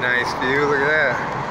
nice view, look at that.